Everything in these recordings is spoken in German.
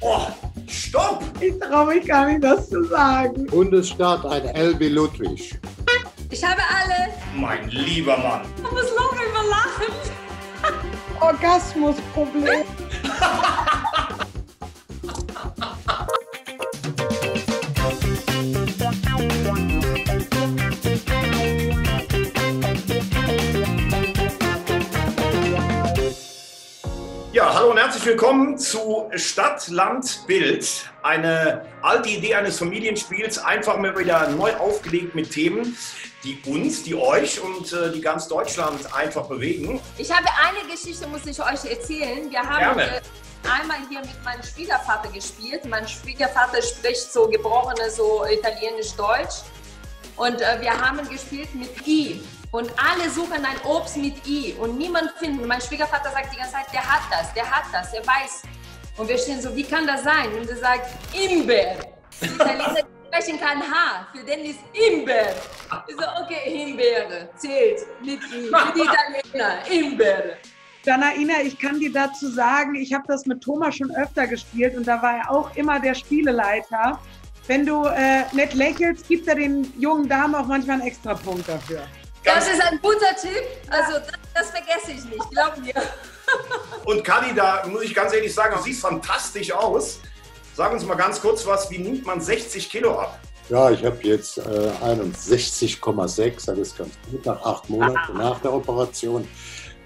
Oh, stopp! Ich traue mich gar nicht, das zu sagen. Bundesstaat ein wie Ludwig. Ich habe alle. Mein lieber Mann. Ich muss lachen. Orgasmusproblem. herzlich willkommen zu Stadt, Land, Bild. Eine alte Idee eines Familienspiels, einfach mal wieder neu aufgelegt mit Themen, die uns, die euch und äh, die ganz Deutschland einfach bewegen. Ich habe eine Geschichte, muss ich euch erzählen. Wir haben Gerne. äh, einmal hier mit meinem Schwiegervater gespielt. Mein Schwiegervater spricht so gebrochene, so italienisch-deutsch. Und äh, wir haben gespielt mit I. Und alle suchen ein Obst mit I und niemand findet. Mein Schwiegervater sagt die ganze Zeit, der hat das, der hat das, der weiß. Und wir stehen so, wie kann das sein? Und er sagt, Imber. Die Italiener sprechen kein H, für den ist Imber. Ich so, okay, Himbeere, zählt mit I, für die Italiener, Imber. Janaina, ich kann dir dazu sagen, ich habe das mit Thomas schon öfter gespielt und da war er auch immer der Spieleleiter. Wenn du äh, nicht lächelst, gibt er den jungen Damen auch manchmal einen Extrapunkt dafür. Das ist ein guter Tipp, also das, das vergesse ich nicht, glaub mir. Und Kadi, da muss ich ganz ehrlich sagen, du siehst fantastisch aus. Sag uns mal ganz kurz was, wie nimmt man 60 Kilo ab? Ja, ich habe jetzt äh, 61,6, das ist ganz gut nach acht Monaten nach der Operation.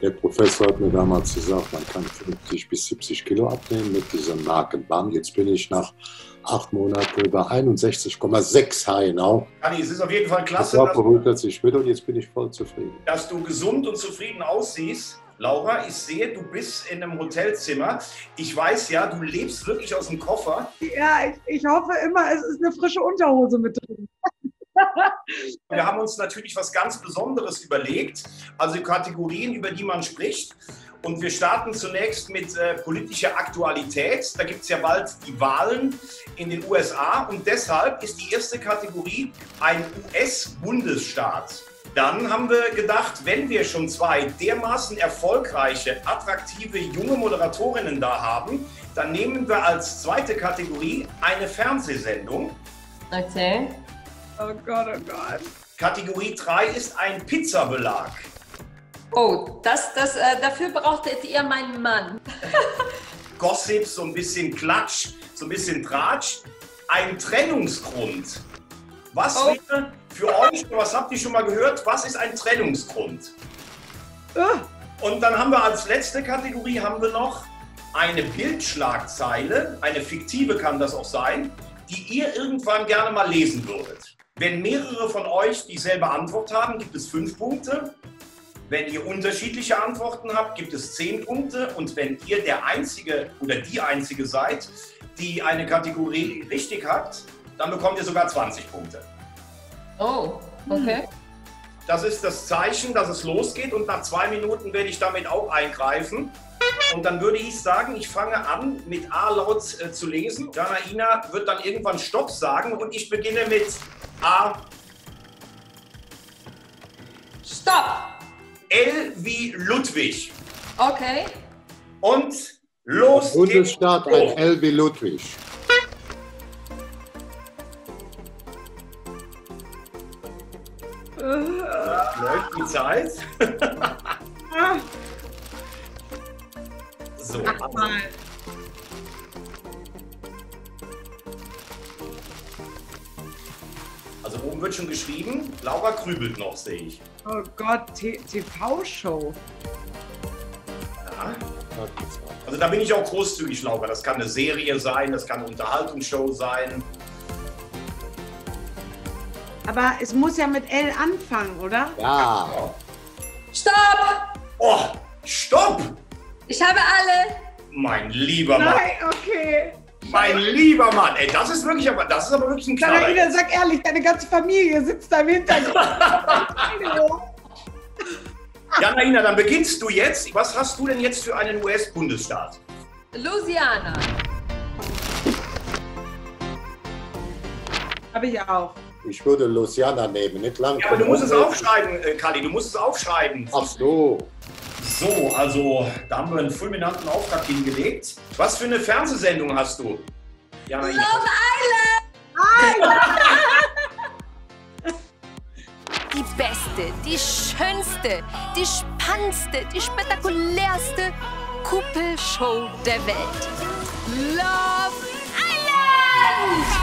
Der Professor hat mir damals gesagt, man kann 50 bis 70 Kilo abnehmen mit diesem Markenband. Jetzt bin ich nach acht Monaten über 61,6 genau. Kadi, es ist auf jeden Fall Der klasse, Körper dass, sich wieder und jetzt bin ich voll zufrieden. dass du gesund und zufrieden aussiehst. Laura, ich sehe, du bist in einem Hotelzimmer. Ich weiß ja, du lebst wirklich aus dem Koffer. Ja, ich, ich hoffe immer, es ist eine frische Unterhose mit drin. Wir haben uns natürlich was ganz Besonderes überlegt, also Kategorien, über die man spricht. Und wir starten zunächst mit äh, politischer Aktualität. Da gibt es ja bald die Wahlen in den USA und deshalb ist die erste Kategorie ein US-Bundesstaat. Dann haben wir gedacht, wenn wir schon zwei dermaßen erfolgreiche, attraktive junge Moderatorinnen da haben, dann nehmen wir als zweite Kategorie eine Fernsehsendung. Okay. Oh Gott, oh Gott. Kategorie 3 ist ein Pizzabelag. Oh, das, das, äh, dafür brauchtet ihr meinen Mann. Gossip, so ein bisschen Klatsch, so ein bisschen Tratsch. Ein Trennungsgrund. Was Oh. wäre für euch, was habt ihr schon mal gehört, was ist ein Trennungsgrund? Ah, Und dann haben wir als letzte Kategorie haben wir noch eine Bildschlagzeile, eine fiktive kann das auch sein, die ihr irgendwann gerne mal lesen würdet. Wenn mehrere von euch dieselbe Antwort haben, gibt es fünf Punkte. Wenn ihr unterschiedliche Antworten habt, gibt es zehn Punkte. Und wenn ihr der Einzige oder die Einzige seid, die eine Kategorie richtig hat, dann bekommt ihr sogar 20 Punkte. Oh, okay. Das ist das Zeichen, dass es losgeht und nach zwei Minuten werde ich damit auch eingreifen. Und dann würde ich sagen, ich fange an mit A laut äh, zu lesen. Janaina wird dann irgendwann Stopp sagen und ich beginne mit A, Stopp! L wie Ludwig. Okay. Und los Bundesstaat ein geht's. L wie Ludwig. Läuft die Zeit. mal. also oben wird schon geschrieben. Laura grübelt noch, sehe ich. Oh Gott, TV-Show. Ja. Also da bin ich auch großzügig, Laura. Das kann eine Serie sein, das kann eine Unterhaltungsshow sein. Aber es muss ja mit L anfangen, oder? Ja, Stopp! Oh, stopp! Ich habe alle. Mein lieber Mann, Nein, okay. mein lieber Mann, ey, das ist wirklich, aber das ist aber wirklich ein Knaller. Janaina, jetzt. sag ehrlich, deine ganze Familie sitzt da im Hintergrund. Janaina, dann beginnst du jetzt. Was hast du denn jetzt für einen US-Bundesstaat? Louisiana. Habe ich auch. ich würde Luciana nehmen, nicht lang. Ja, aber du musst es aufschreiben, äh, Kali, du musst es aufschreiben. Ach so. So, also da haben wir einen fulminanten Auftrag hingelegt. Was für eine Fernsehsendung hast du? Jana, Love Island! Die beste, die schönste, die spannendste, die spektakulärste Kuppelshow der Welt. Love Island!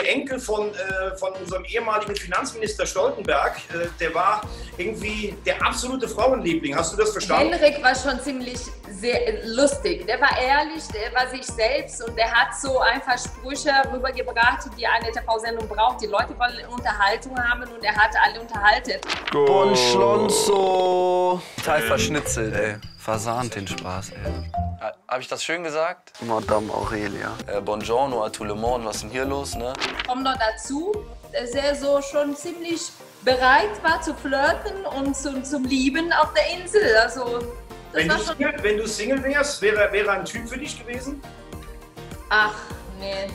Der Enkel von, äh, von unserem ehemaligen Finanzminister Stoltenberg, äh, der war irgendwie der absolute Frauenliebling. Hast du das verstanden? Henrik war schon ziemlich sehr lustig. Der war ehrlich, der war sich selbst und der hat so einfach Sprüche rübergebracht, die eine TV-Sendung braucht. Die Leute wollen Unterhaltung haben und er hat alle unterhalten. Bon Schlonzo. Total verschnitzelt, ey. Versahnt den Spaß, ey. Habe ich das schön gesagt? Madame Aurelia. Äh, buongiorno à tout le monde, was ist denn hier los, ne? Kommt noch dazu, dass er so schon ziemlich bereit war zu flirten und zum, zum Lieben auf der Insel. Also, wenn, du Single, wenn du Single wärst, wäre, wäre ein Typ für dich gewesen? Ach, nee.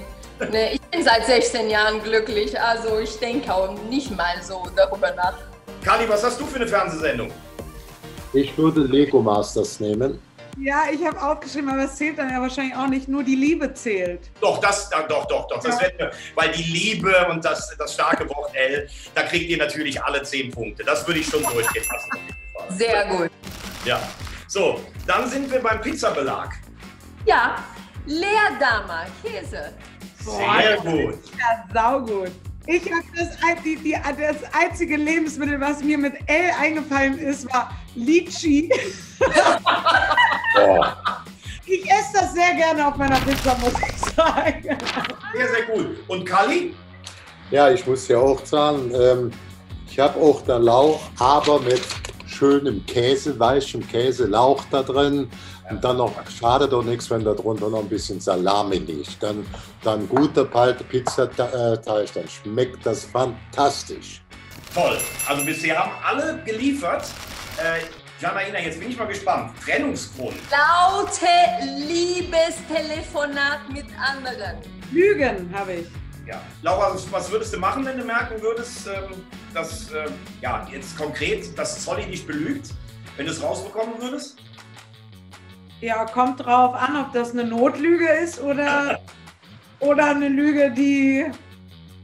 Nee, ich bin seit 16 Jahren glücklich, also ich denke auch nicht mal so darüber nach. Kali, was hast du für eine Fernsehsendung? Ich würde Lego Masters nehmen. Ja, ich habe aufgeschrieben, aber es zählt dann ja wahrscheinlich auch nicht. Nur die Liebe zählt. Doch, das, doch, doch, doch. Das ja. wird, weil die Liebe und das, das starke Wort L, da kriegt ihr natürlich alle zehn Punkte. Das würde ich schon durchgehen lassen. Sehr gut. Ja. So, dann sind wir beim Pizzabelag. Ja, Leerdamer, Käse. Sehr gut. Ja, saugut. Ich habe das, die, die, das einzige Lebensmittel, was mir mit L eingefallen ist, war Litchi. oh. Ich esse das sehr gerne auf meiner Pizza, muss ich sagen. Sehr, sehr gut. Und Kali? Ja, ich muss ja auch sagen, ähm, ich habe auch der Lauch, aber mit schönem Käse, weichem Käse, Lauch da drin. Und dann noch, schade doch nichts, wenn da drunter noch ein bisschen Salami liegt. Dann, dann guter kalte Pizzateig, dann schmeckt das fantastisch. Toll. Also bisher haben alle geliefert. Äh, Janaina, jetzt bin ich mal gespannt. Trennungsgrund. Laute Liebestelefonat mit anderen. Lügen habe ich. Ja. Laura, was würdest du machen, wenn du merken würdest, ähm, dass, ähm, ja, jetzt konkret, dass Zolli dich belügt, wenn du es rausbekommen würdest? Ja, kommt drauf an, ob das eine Notlüge ist oder, oder eine Lüge, die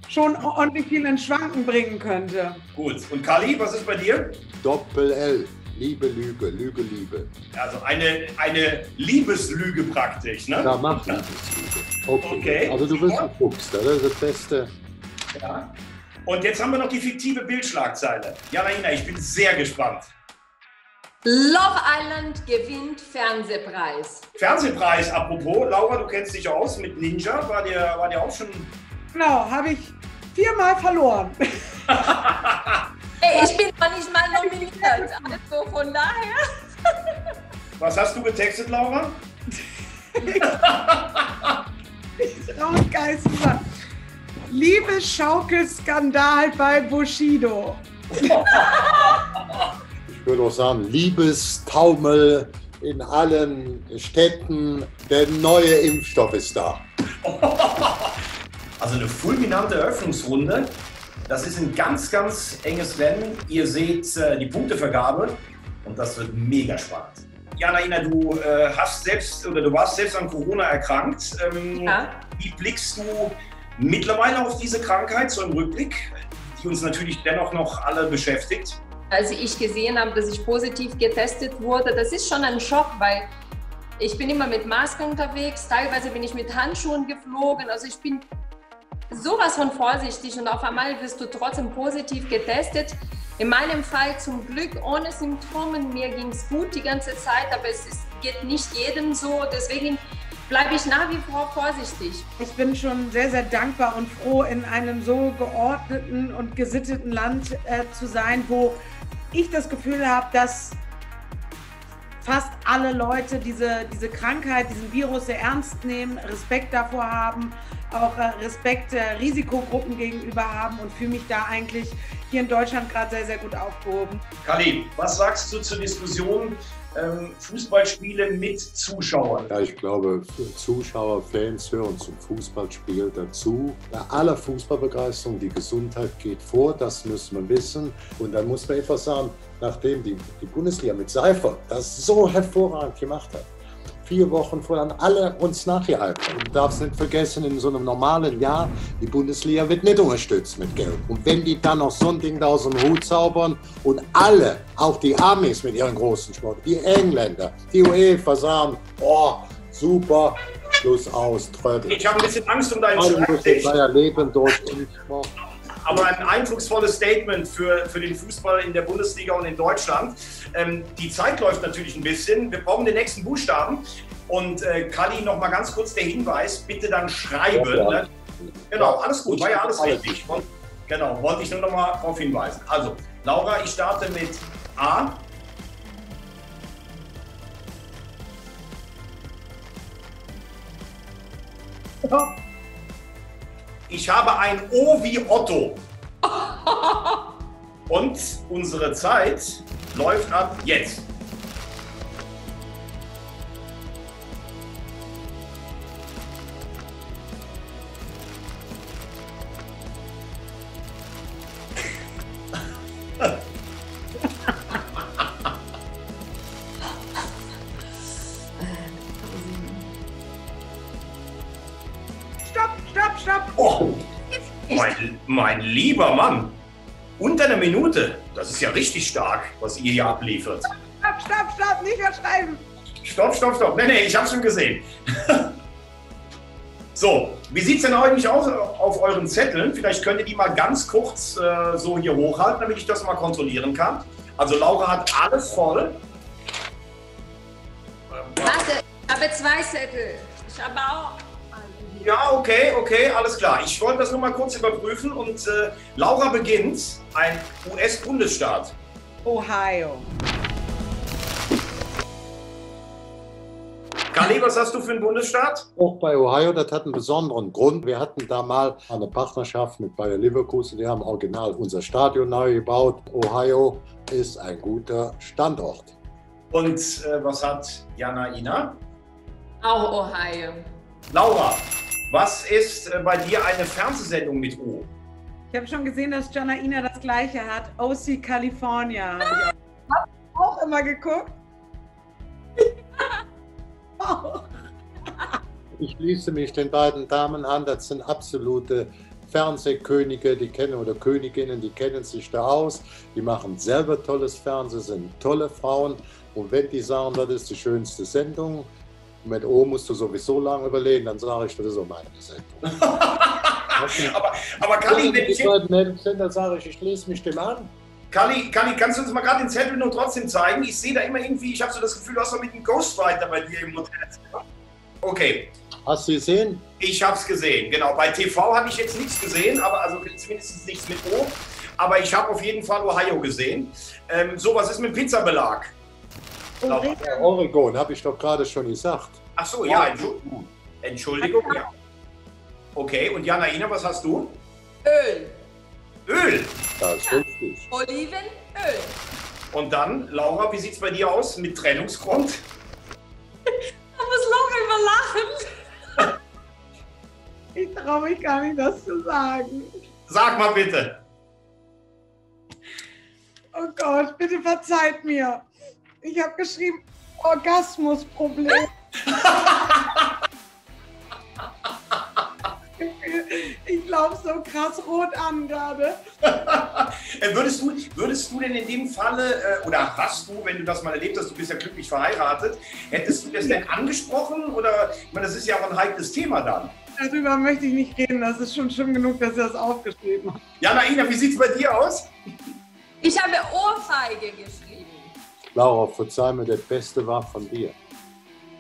schon ordentlich viel in Schwanken bringen könnte. Gut. Und Kali, was ist bei dir? Doppel-L. Liebe, Lüge, Lüge, Liebe. Also eine, eine Liebeslüge praktisch, ne? Ja, mach Liebeslüge. Okay. okay. Also du bist ein Fuchs, das ist das Beste. Ja. Und jetzt haben wir noch die fiktive Bildschlagzeile. Janaina, ich bin sehr gespannt. Love Island gewinnt Fernsehpreis. Fernsehpreis, apropos. Laura, du kennst dich aus mit Ninja. War dir, war dir auch schon. Genau, habe ich viermal verloren. Ey, ich bin noch nicht mal nominiert. Also von daher. Was hast du getextet, Laura? ich traue geil zusammen. Liebesschaukelskandal bei Bushido. ich würde auch sagen, Liebestaumel in allen Städten. Der neue Impfstoff ist da. Also eine fulminante Eröffnungsrunde. Das ist ein ganz, ganz enges Rennen. Ihr seht äh, die Punktevergabe und das wird mega spannend. Ja, Naina, du äh, hast selbst oder du warst selbst an Corona erkrankt. Ähm, ja. Wie blickst du mittlerweile auf diese Krankheit, so im Rückblick, die uns natürlich dennoch noch alle beschäftigt? Als ich gesehen habe, dass ich positiv getestet wurde, das ist schon ein Schock, weil ich bin immer mit Maske unterwegs, teilweise bin ich mit Handschuhen geflogen, also ich bin sowas von vorsichtig und auf einmal wirst du trotzdem positiv getestet. In meinem Fall zum Glück ohne Symptome, mir ging es gut die ganze Zeit, aber es ist, geht nicht jedem so, deswegen bleibe ich nach wie vor vorsichtig. Ich bin schon sehr, sehr dankbar und froh, in einem so geordneten und gesitteten Land äh, zu sein, wo ich das Gefühl habe, dass fast alle Leute diese, diese Krankheit, diesen Virus sehr ernst nehmen, Respekt davor haben, auch äh, Respekt äh, Risikogruppen gegenüber haben und fühle mich da eigentlich hier in Deutschland gerade sehr, sehr gut aufgehoben. Kali, was sagst du zur Diskussion ähm, Fußballspiele mit Zuschauern? Ja, ich glaube, Zuschauer, Fans hören zum Fußballspiel dazu. Bei aller Fußballbegeisterung, die Gesundheit geht vor, das müssen wir wissen. Und dann muss man etwas sagen, nachdem die, die Bundesliga mit Seifer das so hervorragend gemacht hat, vier Wochen vorher haben alle uns nachgehalten. Du darfst nicht vergessen, in so einem normalen Jahr, die Bundesliga wird nicht unterstützt mit Geld. Und wenn die dann noch so ein Ding da aus dem Hut zaubern und alle, auch die Amis mit ihren großen Sport, die Engländer, die UEFA sagen, oh, super, Schluss aus, Trödel. Ich habe ein bisschen Angst um deinen Schreibtisch. euer Leben durch Impfstoff. Aber ein eindrucksvolles Statement für, für den Fußball in der Bundesliga und in Deutschland. Ähm, die Zeit läuft natürlich ein bisschen. Wir brauchen den nächsten Buchstaben. Und äh, Kali, noch mal ganz kurz der Hinweis, bitte dann schreiben. Ja, ja. Ne? Genau, alles gut, war ja alles richtig. Und, genau, wollte ich nur noch mal darauf hinweisen. Also, Laura, ich starte mit A. Ich habe ein O wie Otto. Und unsere Zeit läuft ab jetzt. Lieber Mann. Unter einer Minute. Das ist ja richtig stark, was ihr hier abliefert. Stopp, stopp, stopp, nicht mehr schreiben. Stopp, stopp, stopp. Nee, nee, ich hab's schon gesehen. so, wie sieht's denn eigentlich aus auf euren Zetteln? Vielleicht könnt ihr die mal ganz kurz äh, so hier hochhalten, damit ich das mal kontrollieren kann. Also Laura hat alles voll. Warte, ich habe zwei Zettel. Ich habe auch. Ja, okay, okay, alles klar. Ich wollte das nur mal kurz überprüfen und äh, Laura beginnt. Ein US-Bundesstaat. Ohio. Kali, was hast du für einen Bundesstaat? Auch bei Ohio, das hat einen besonderen Grund. Wir hatten da mal eine Partnerschaft mit Bayer Leverkusen, die haben original unser Stadion neu gebaut. Ohio ist ein guter Standort. Und äh, was hat Jana Ina? Auch Ohio. Laura, was ist äh, bei dir eine Fernsehsendung mit O? Ich habe schon gesehen, dass Janaina das gleiche hat. OC California. Hab ich auch auch immer geguckt. Auch. Ich schließe mich den beiden Damen an, das sind absolute Fernsehkönige, die kennen oder Königinnen, die kennen sich da aus, die machen selber tolles Fernsehen, sind tolle Frauen und wenn die sagen, das ist die schönste Sendung, mit O musst du sowieso lange überlegen, dann sage ich, das ist auch meine aber, aber Kali, wenn die ich, sind, dann sage ich, ich schließe mich dem an. Kali, Kali, kannst du uns mal gerade den Zettel nur trotzdem zeigen? Ich sehe da immer irgendwie, ich habe so das Gefühl, du hast doch mit einem Ghostwriter bei dir im Hotel. Okay, Hast du gesehen? ich habe es gesehen. Genau, bei TV habe ich jetzt nichts gesehen, aber also zumindest nichts mit O. Aber ich habe auf jeden Fall Ohio gesehen. Ähm, so, was ist mit Pizzabelag? Ja, Oregon, habe ich doch gerade schon gesagt. Ach so, ja, Entschuldigung. Entschuldigung, ja. Okay, und Janaina, was hast du? Öl. Öl. Das ist richtig. Olivenöl. Und dann, Laura, wie sieht's bei dir aus mit Trennungsgrund? Da muss Laura immer lachen. Ich traue mich gar nicht, das zu sagen. Sag mal bitte. Oh Gott, bitte verzeiht mir. Ich habe geschrieben, Orgasmusproblem. Ich laufe so krass rot an gerade. Äh, würdest, du, würdest du denn in dem Falle, äh, oder hast du, wenn du das mal erlebt hast, du bist ja glücklich verheiratet, hättest du das denn angesprochen? Oder, ich meine, das ist ja auch ein heikles Thema dann. Darüber möchte ich nicht reden. Das ist schon schlimm genug, dass er das aufgeschrieben hat. Janaina, wie sieht's bei dir aus? Ich habe Ohrfeige geschrieben. Laura, verzeih mir, der Beste war von dir.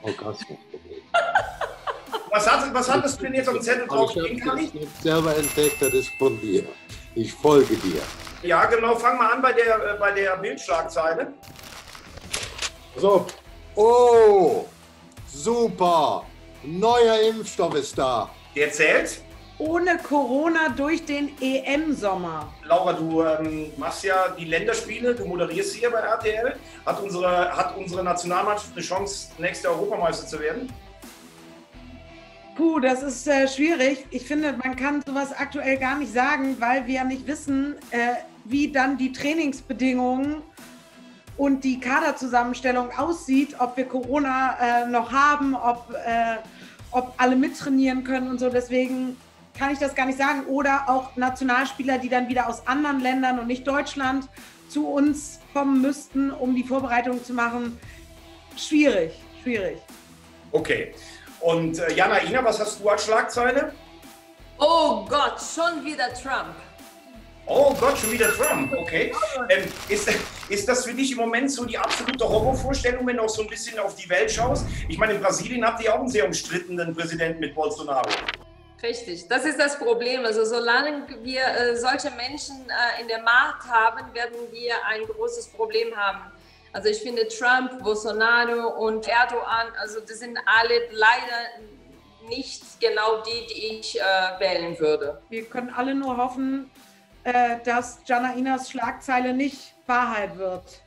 Orgasmusproblem. Was, hat, was hattest du denn jetzt dem Zettel drauf ich habe selber entdeckt, das ist von dir. Ich folge dir. Ja, genau, fang mal an bei der, äh, bei der Bildschlagzeile. So. Oh, super. Neuer Impfstoff ist da. Der zählt. Ohne Corona durch den EM-Sommer. Laura, du ähm, machst ja die Länderspiele, du moderierst hier bei RTL. Hat unsere, hat unsere Nationalmannschaft eine Chance, nächster Europameister zu werden? Puh, das ist äh, schwierig. Ich finde, man kann sowas aktuell gar nicht sagen, weil wir ja nicht wissen, äh, wie dann die Trainingsbedingungen und die Kaderzusammenstellung aussieht, ob wir Corona äh, noch haben, ob, äh, ob alle mittrainieren können und so. Deswegen kann ich das gar nicht sagen. Oder auch Nationalspieler, die dann wieder aus anderen Ländern und nicht Deutschland zu uns kommen müssten, um die Vorbereitung zu machen. Schwierig, schwierig. Okay. Und äh, Jana Ina, was hast du als Schlagzeile? Oh Gott, schon wieder Trump. Oh Gott, schon wieder Trump, okay. Ähm, ist, ist das für dich im Moment so die absolute Horrorvorstellung, wenn du auch so ein bisschen auf die Welt schaust? Ich meine, in Brasilien habt ihr auch einen sehr umstrittenen Präsidenten mit Bolsonaro. Richtig, das ist das Problem. Also solange wir äh, solche Menschen äh, in der Macht haben, werden wir ein großes Problem haben. Also ich finde Trump, Bolsonaro und Erdogan, also das sind alle leider nicht genau die, die ich äh, wählen würde. Wir können alle nur hoffen, äh, dass Janainas Schlagzeile nicht Wahrheit wird.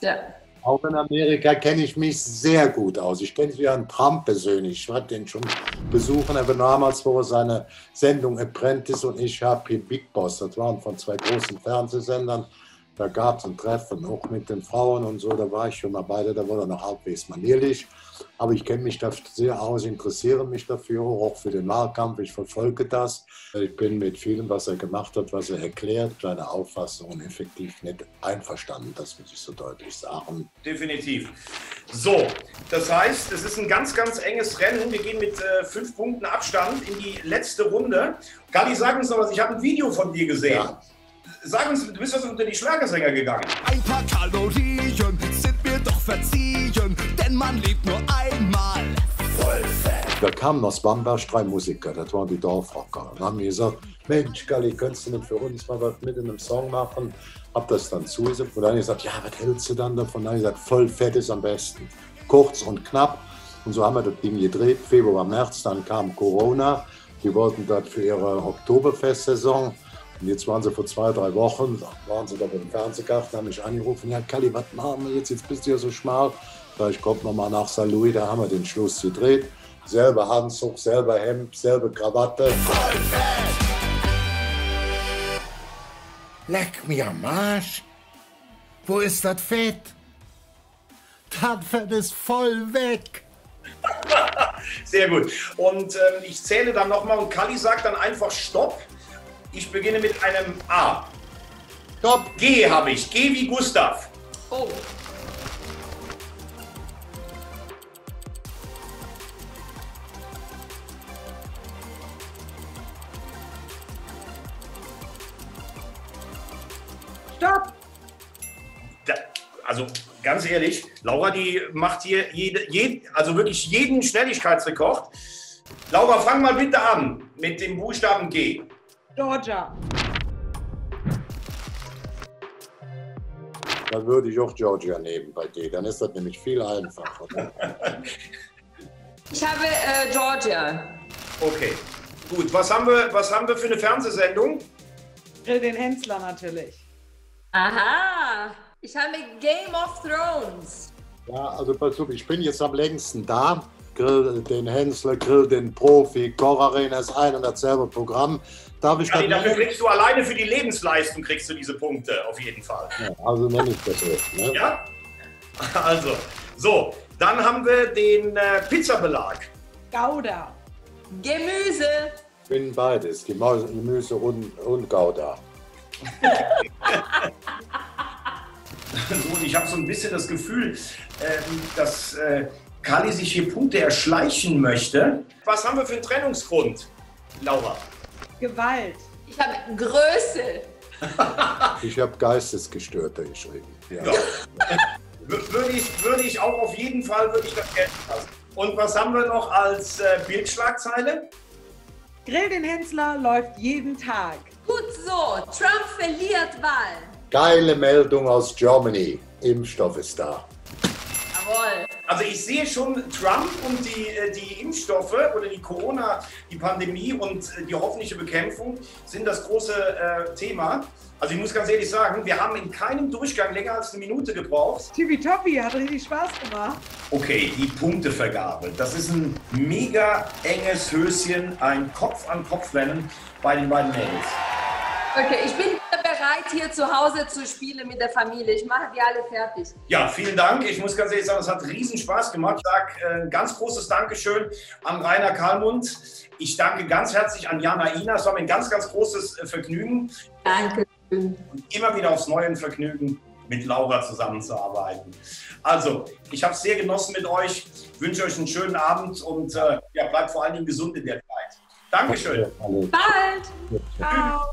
Ja. Auch in Amerika kenne ich mich sehr gut aus. Ich kenne Jan Trump persönlich. Ich werde den schon besuchen. Er war damals vor seiner Sendung Apprentice und ich habe hier Big Boss. Das waren von zwei großen Fernsehsendern. Da gab es ein Treffen auch mit den Frauen und so. Da war ich schon mal beide. Da wurde er noch halbwegs manierlich. Aber ich kenne mich da sehr aus, interessiere mich dafür, auch für den Wahlkampf. Ich verfolge das. Ich bin mit vielem, was er gemacht hat, was er erklärt, seine Auffassungen effektiv nicht einverstanden. Das muss ich so deutlich sagen. Definitiv. So, das heißt, es ist ein ganz, ganz enges Rennen. Wir gehen mit äh, fünf Punkten Abstand in die letzte Runde. Gali, sag uns noch was. Ich habe ein Video von dir gesehen. Ja. Sag uns, du bist was unter die Schlagersänger gegangen. Ein paar Kalorien sind mir doch verziehen, denn man lebt nur einmal. Voll fett. Da kamen aus Bamberg drei Musiker, das waren die Dorfrocker. Und haben mir gesagt, Mensch, Galli, könntest du nicht für uns mal was mit in einem Song machen? Hab das dann zugesagt. Und dann habe ich gesagt, ja, was hältst du dann davon? Dann habe ich gesagt, voll fett ist am besten. Kurz und knapp. Und so haben wir das Ding gedreht. Februar, März, dann kam Corona. Die wollten das für ihre Oktoberfestsaison und jetzt waren sie vor zwei, drei Wochen, waren sie da beim Fernsehgarten, haben mich angerufen, ja Kalli, was machen wir jetzt? Jetzt bist du ja so schmal. Da ich komme nochmal nach St. Louis, da haben wir den Schluss gedreht. Selber Handzug, selber Hemd, selbe Krawatte. Leck mir am Arsch. Wo ist das Fett? Das Fett ist voll weg. Sehr gut. Und ähm, ich zähle dann nochmal und Kalli sagt dann einfach Stopp. Ich beginne mit einem A. Top. G habe ich. G wie Gustav. Oh. Stopp! Da, also ganz ehrlich, Laura, die macht hier jede, jed, also wirklich jeden Schnelligkeitsrekord. Laura, fang mal bitte an mit dem Buchstaben G. Georgia. Dann würde ich auch Georgia nehmen bei dir. Dann ist das nämlich viel einfacher. Ich habe äh, Georgia. Okay, gut. Was haben, wir, was haben wir für eine Fernsehsendung? Grill den Hensler natürlich. Aha. Ich habe Game of Thrones. Ja, also pass auf, ich bin jetzt am längsten da. Grill den Hensler, Grill den Profi, Koch-Arena ist ein und dasselbe Programm. Darf ich ja, dafür kriegst du alleine für die Lebensleistung kriegst du diese Punkte, auf jeden Fall. Ja, also nenne ich das so. Ne? Ja? Also, so, dann haben wir den äh, Pizzabelag. Gouda. Gemüse. Ich bin beides, Gemüse und, und Gouda. so, und ich habe so ein bisschen das Gefühl, ähm, dass äh, Kali sich hier Punkte erschleichen möchte. Was haben wir für einen Trennungsgrund, Laura? Gewalt. Ich habe Größe. Ich habe Geistesgestörte geschrieben. Ja. Ja. würde, ich, würde ich auch auf jeden Fall würde ich das gelten lassen. Und was haben wir noch als äh, Bildschlagzeile? Grill den Hensler läuft jeden Tag. Gut so. Trump verliert Wahl. Geile Meldung aus Germany. Impfstoff ist da. Jawohl. Also ich sehe schon Trump und die, äh, die Impfstoffe oder die Corona, die Pandemie und äh, die hoffentliche Bekämpfung sind das große äh, Thema. Also ich muss ganz ehrlich sagen, wir haben in keinem Durchgang länger als eine Minute gebraucht. Tippitoppi, hat richtig Spaß gemacht. Okay, die Punktevergabe. Das ist ein mega enges Höschen, ein Kopf-an-Kopf-Rennen bei den beiden Mädels. Okay, ich bin bereit. hier zu Hause zu spielen mit der Familie. Ich mache die alle fertig. Ja, vielen Dank. Ich muss ganz ehrlich sagen, es hat riesen Spaß gemacht. Ich sage äh, ein ganz großes Dankeschön an Rainer Karlmund. Ich danke ganz herzlich an Jana Ina. Es war mir ein ganz, ganz großes äh, Vergnügen. Danke. Und immer wieder aufs neue Vergnügen, mit Laura zusammenzuarbeiten. Also, ich habe es sehr genossen mit euch. Ich wünsche euch einen schönen Abend und äh, ja, bleibt vor allen Dingen gesund in der Zeit. Dankeschön. Bald. Ciao.